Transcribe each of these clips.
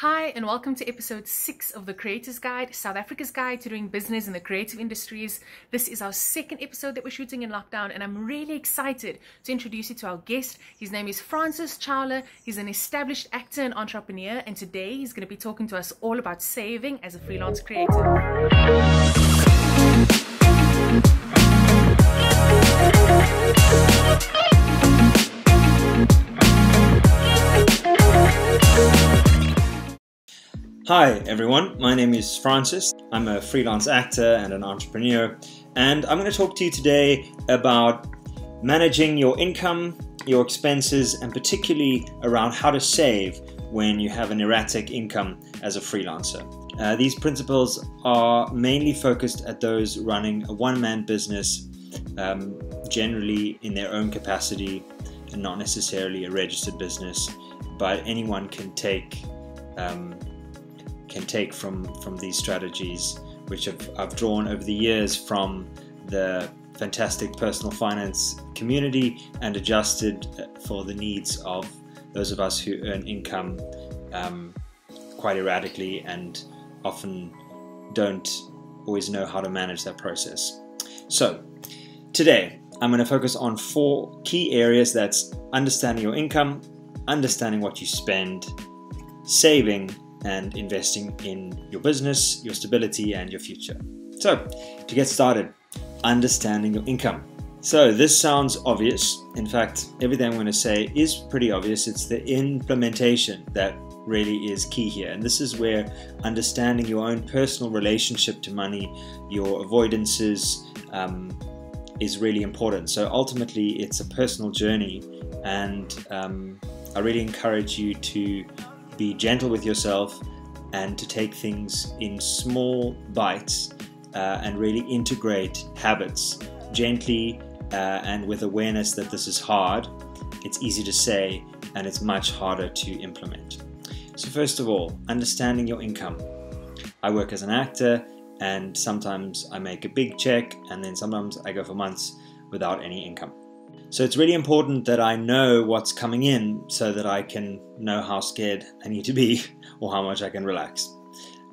Hi, and welcome to episode six of the Creators Guide, South Africa's Guide to Doing Business in the Creative Industries. This is our second episode that we're shooting in lockdown, and I'm really excited to introduce you to our guest. His name is Francis Chouler. He's an established actor and entrepreneur, and today he's going to be talking to us all about saving as a freelance creative. Hi everyone, my name is Francis. I'm a freelance actor and an entrepreneur, and I'm going to talk to you today about managing your income, your expenses, and particularly around how to save when you have an erratic income as a freelancer. Uh, these principles are mainly focused at those running a one man business, um, generally in their own capacity and not necessarily a registered business, but anyone can take. Um, can take from from these strategies, which I've, I've drawn over the years from the fantastic personal finance community and adjusted for the needs of those of us who earn income um, quite erratically and often don't always know how to manage that process. So, today I'm going to focus on four key areas that's understanding your income, understanding what you spend, saving, and investing in your business, your stability, and your future. So, to get started, understanding your income. So, this sounds obvious. In fact, everything I'm going to say is pretty obvious. It's the implementation that really is key here. And this is where understanding your own personal relationship to money, your avoidances, um, is really important. So, ultimately, it's a personal journey. And um, I really encourage you to be gentle with yourself and to take things in small bites uh, and really integrate habits gently uh, and with awareness that this is hard. It's easy to say and it's much harder to implement. So, first of all, understanding your income. I work as an actor and sometimes I make a big check and then sometimes I go for months without any income. So it's really important that I know what's coming in so that I can know how scared I need to be or how much I can relax.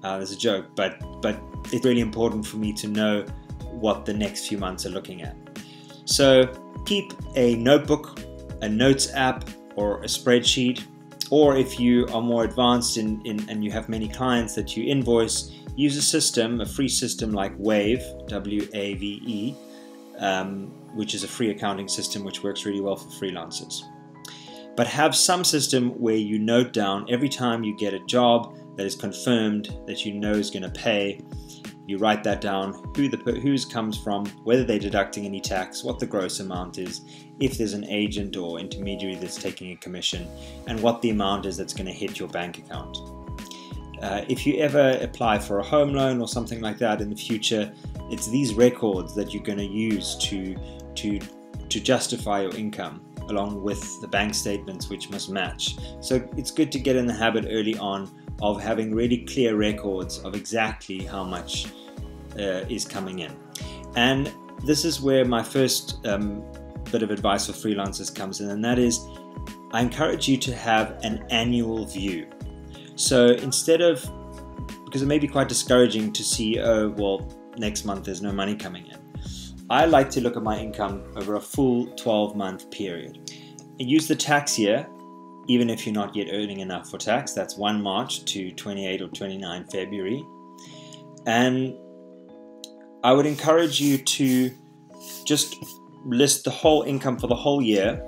Uh, there's a joke, but but it's really important for me to know what the next few months are looking at. So keep a notebook, a notes app, or a spreadsheet. Or if you are more advanced in, in and you have many clients that you invoice, use a system, a free system like Wave, W A V E, um, which is a free accounting system which works really well for freelancers. But have some system where you note down every time you get a job that is confirmed that you know is going to pay. You write that down, who the whose comes from, whether they're deducting any tax, what the gross amount is, if there's an agent or intermediary that's taking a commission, and what the amount is that's going to hit your bank account. Uh, if you ever apply for a home loan or something like that in the future, it's these records that you're going to use to to to justify your income along with the bank statements which must match. So it's good to get in the habit early on of having really clear records of exactly how much uh, is coming in. And this is where my first um, bit of advice for freelancers comes in and that is i encourage you to have an annual view. So instead of because it may be quite discouraging to see oh well next month there's no money coming in. I like to look at my income over a full 12 month period. And use the tax year, even if you're not yet earning enough for tax. That's 1 March to 28 or 29 February. And I would encourage you to just list the whole income for the whole year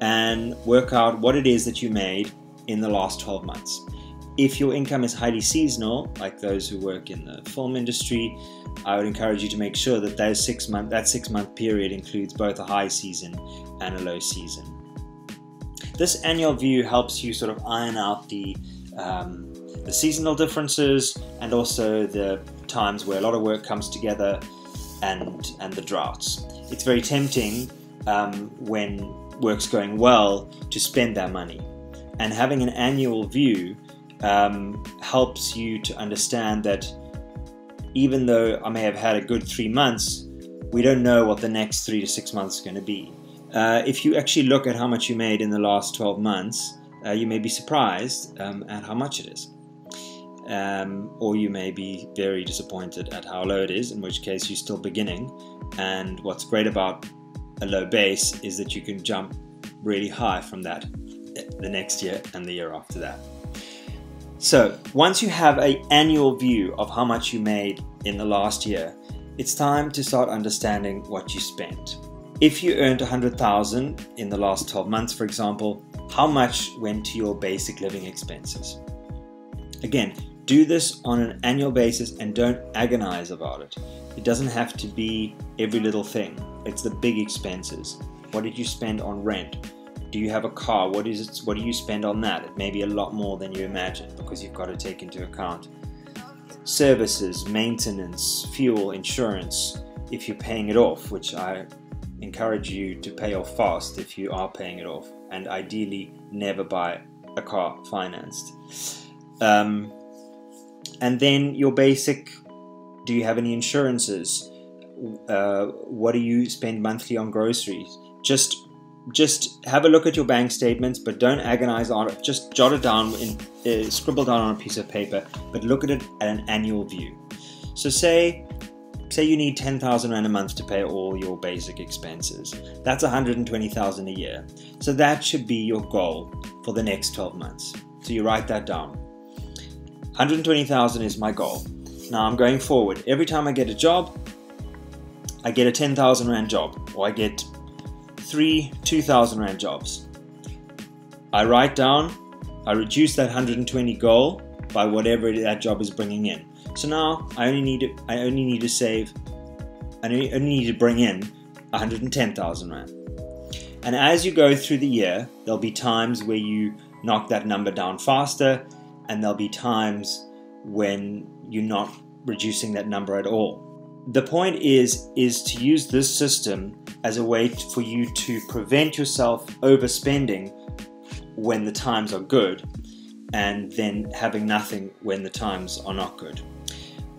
and work out what it is that you made in the last 12 months. If your income is highly seasonal, like those who work in the film industry, I would encourage you to make sure that those six month, that six month period includes both a high season and a low season. This annual view helps you sort of iron out the um, the seasonal differences and also the times where a lot of work comes together and and the droughts. It's very tempting um, when work's going well to spend that money, and having an annual view um, helps you to understand that even though I may have had a good three months, we don't know what the next three to six months is going to be. Uh, if you actually look at how much you made in the last 12 months uh, you may be surprised um, at how much it is. Um, or you may be very disappointed at how low it is, in which case you're still beginning. And what's great about a low base is that you can jump really high from that the next year and the year after that. So once you have an annual view of how much you made in the last year, it's time to start understanding what you spent. If you earned 100,000 in the last 12 months, for example, how much went to your basic living expenses? Again, do this on an annual basis and don't agonize about it. It doesn't have to be every little thing. It's the big expenses. What did you spend on rent? Do you have a car? What is it? What do you spend on that? It may be a lot more than you imagine because you've got to take into account services, maintenance, fuel, insurance. If you're paying it off, which I encourage you to pay off fast if you are paying it off, and ideally never buy a car financed. Um, and then your basic do you have any insurances? Uh, what do you spend monthly on groceries? Just just have a look at your bank statements, but don't agonize on it. Just jot it down, in, uh, scribble down on a piece of paper, but look at it at an annual view. So say say you need 10,000 rand a month to pay all your basic expenses. That's 120,000 a year. So that should be your goal for the next 12 months. So you write that down. 120,000 is my goal. Now I'm going forward. Every time I get a job, I get a 10,000 rand job or I get three 2,000 Rand jobs. I write down, I reduce that 120 goal by whatever that job is bringing in. So now I only need to, I only need to save, I only need to bring in 110,000 Rand. And as you go through the year, there'll be times where you knock that number down faster, and there'll be times when you're not reducing that number at all the point is is to use this system as a way for you to prevent yourself overspending when the times are good and then having nothing when the times are not good.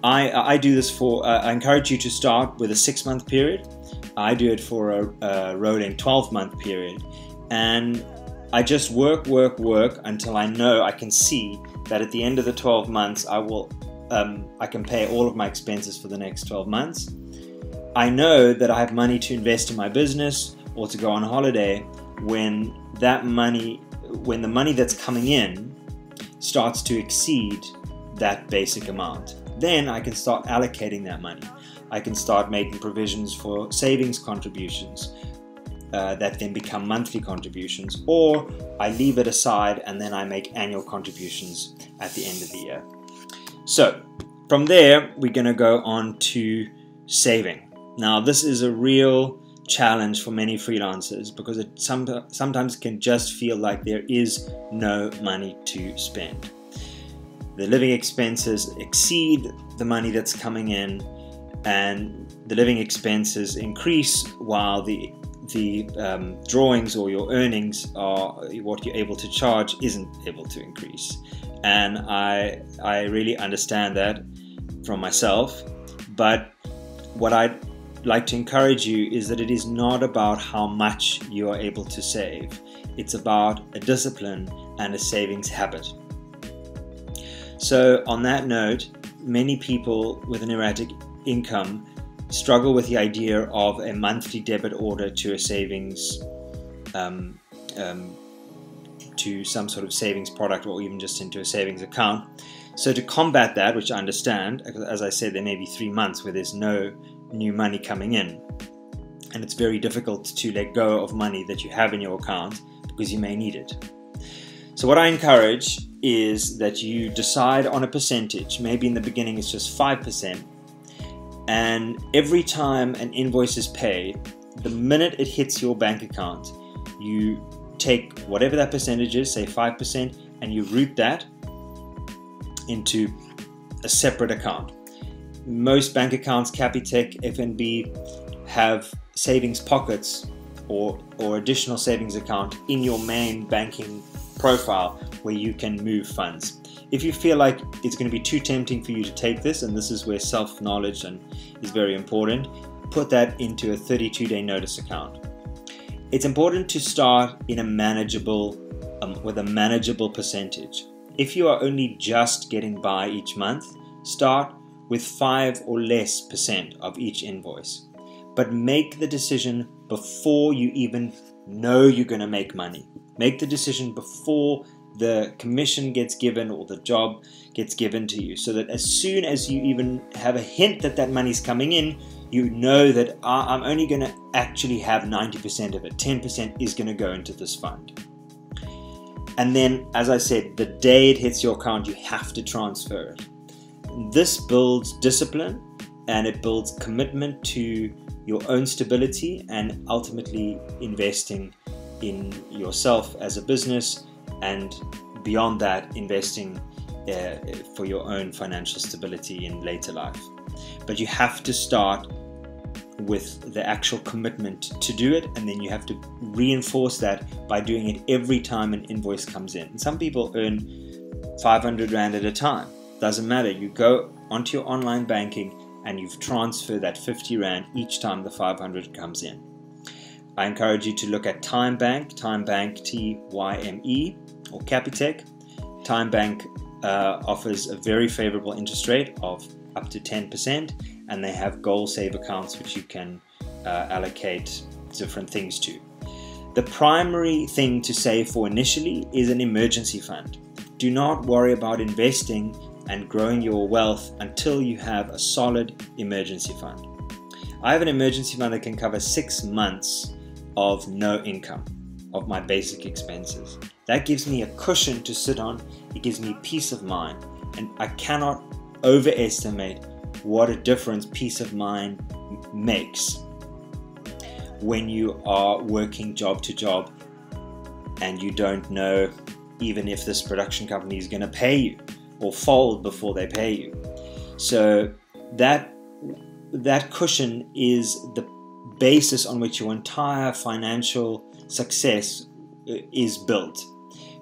I, I do this for, uh, I encourage you to start with a six month period. I do it for a, a rolling 12 month period. And I just work, work, work until I know I can see that at the end of the 12 months, I will um, I can pay all of my expenses for the next 12 months. I know that I have money to invest in my business or to go on holiday when that money, when the money that's coming in starts to exceed that basic amount. Then I can start allocating that money. I can start making provisions for savings contributions uh, that then become monthly contributions, or I leave it aside and then I make annual contributions at the end of the year. So from there, we're going to go on to saving. Now, this is a real challenge for many freelancers because it some, sometimes can just feel like there is no money to spend. The living expenses exceed the money that's coming in, and the living expenses increase while the the um, drawings or your earnings are what you're able to charge isn't able to increase and I I really understand that from myself. But what I'd like to encourage you is that it is not about how much you are able to save. It's about a discipline and a savings habit. So, on that note, many people with an erratic income struggle with the idea of a monthly debit order to a savings um, um, to some sort of savings product or even just into a savings account. So to combat that, which I understand, as I said, there may be three months where there's no new money coming in. And it's very difficult to let go of money that you have in your account because you may need it. So what I encourage is that you decide on a percentage. Maybe in the beginning it's just 5%. And every time an invoice is paid, the minute it hits your bank account, you take whatever that percentage is, say 5%, and you route that into a separate account. Most bank accounts, Capitec, FNB, have savings pockets or, or additional savings account in your main banking profile where you can move funds. If you feel like it's going to be too tempting for you to take this, and this is where self knowledge and is very important, put that into a 32 day notice account it's important to start in a manageable um, with a manageable percentage. If you are only just getting by each month, start with 5 or less percent of each invoice. But make the decision before you even know you're going to make money. Make the decision before the commission gets given or the job gets given to you so that as soon as you even have a hint that that money's coming in you know that i'm only going to actually have 90% of it. 10% is going to go into this fund. And then as i said the day it hits your account you have to transfer it. This builds discipline and it builds commitment to your own stability and ultimately investing in yourself as a business and beyond that, investing uh, for your own financial stability in later life. But you have to start with the actual commitment to do it, and then you have to reinforce that by doing it every time an invoice comes in. And some people earn 500 Rand at a time. Doesn't matter. You go onto your online banking and you've transferred that 50 Rand each time the 500 comes in. I encourage you to look at TymeBank, TymeBank T Y M E, or Capitec. TymeBank uh, offers a very favorable interest rate of up to 10%, and they have goal save accounts which you can uh, allocate different things to. The primary thing to save for initially is an emergency fund. Do not worry about investing and growing your wealth until you have a solid emergency fund. I have an emergency fund that can cover six months of no income of my basic expenses. That gives me a cushion to sit on, it gives me peace of mind, and I cannot overestimate what a difference peace of mind makes when you are working job to job and you don't know even if this production company is going to pay you or fold before they pay you. So that that cushion is the basis on which your entire financial success uh, is built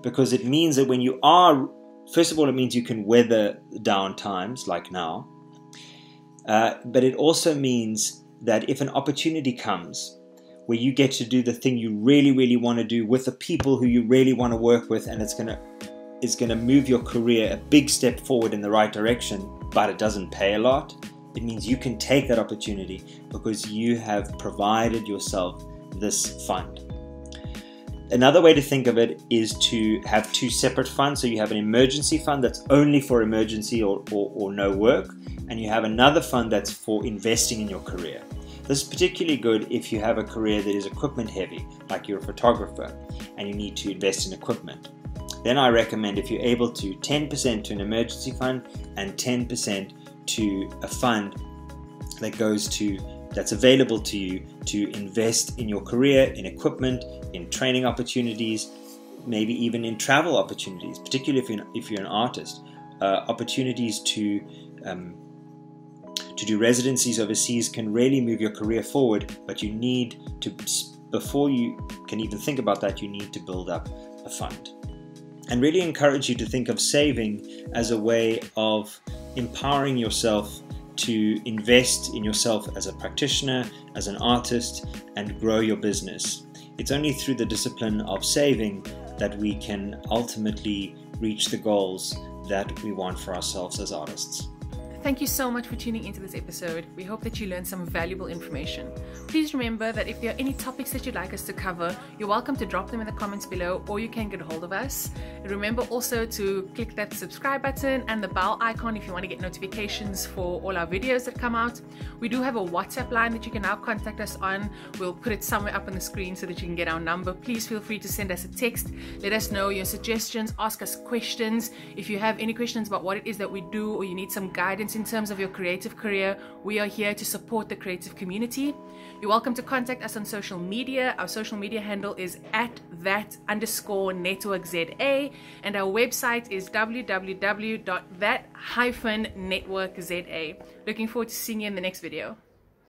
because it means that when you are first of all it means you can weather down times like now uh, but it also means that if an opportunity comes where you get to do the thing you really really want to do with the people who you really want to work with and it's it's going to move your career a big step forward in the right direction but it doesn't pay a lot it means you can take that opportunity because you have provided yourself this fund. Another way to think of it is to have two separate funds. So you have an emergency fund that's only for emergency or, or, or no work, and you have another fund that's for investing in your career. This is particularly good if you have a career that is equipment heavy, like you're a photographer and you need to invest in equipment. Then I recommend if you're able to 10% to an emergency fund and 10% to a fund that goes to that's available to you to invest in your career, in equipment, in training opportunities, maybe even in travel opportunities, particularly if you're, if you're an artist, uh, opportunities to um, to do residencies overseas can really move your career forward. But you need to, before you can even think about that, you need to build up a fund. And really encourage you to think of saving as a way of empowering yourself to invest in yourself as a practitioner, as an artist, and grow your business. It's only through the discipline of saving that we can ultimately reach the goals that we want for ourselves as artists. Thank you so much for tuning into this episode. We hope that you learned some valuable information. Please remember that if there are any topics that you'd like us to cover, you're welcome to drop them in the comments below or you can get a hold of us. Remember also to click that subscribe button and the bell icon if you want to get notifications for all our videos that come out. We do have a WhatsApp line that you can now contact us on. We'll put it somewhere up on the screen so that you can get our number. Please feel free to send us a text. Let us know your suggestions, ask us questions. If you have any questions about what it is that we do or you need some in terms of your creative career, we are here to support the creative community. You're welcome to contact us on social media. Our social media handle is at that underscore network ZA, and our website is www.that hyphen network ZA. Looking forward to seeing you in the next video.